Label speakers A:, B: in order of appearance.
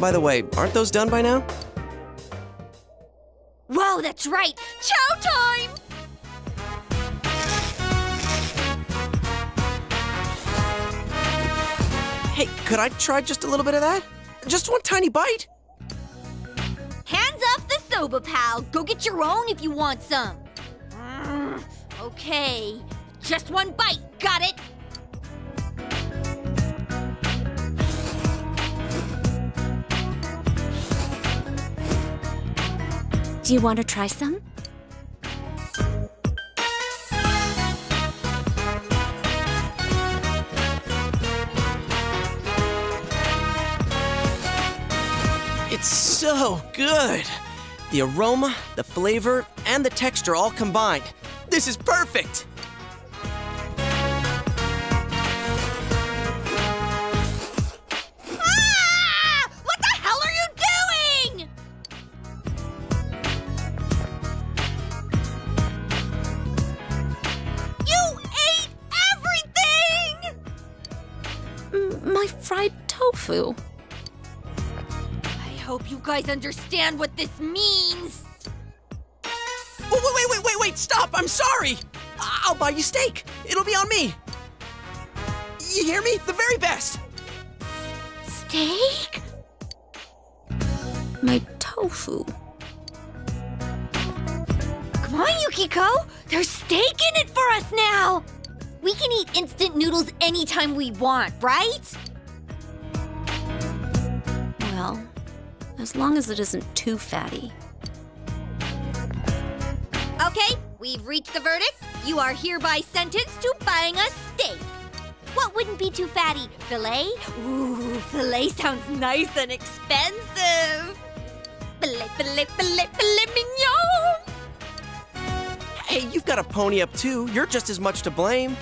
A: By the way, aren't those done by now?
B: Whoa, that's right! Chow time!
A: Hey, could I try just a little bit of that? Just one tiny bite?
B: Hands off the soba, pal. Go get your own if you want some. Mm, okay, just one bite. Got it?
C: Do you want to try some?
A: It's so good! The aroma, the flavor, and the texture all combined. This is perfect!
C: My fried tofu.
B: I hope you guys understand what this means.
A: Wait, wait, wait, wait, wait, wait, stop! I'm sorry! I- I'll buy you steak! It'll be on me! You hear me? The very best!
C: Steak? My tofu.
B: Come on, Yukiko! There's steak in it for us now! We can eat instant noodles anytime we want, right?
C: Well, as long as it isn't too fatty.
B: Okay, we've reached the verdict. You are hereby sentenced to buying us steak. What wouldn't be too fatty? Filet? Ooh, filet sounds nice and expensive. Filet, filet, filet, filet mignon.
A: Hey, you've got to pony up too. You're just as much to blame.